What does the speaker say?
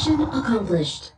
Mission accomplished.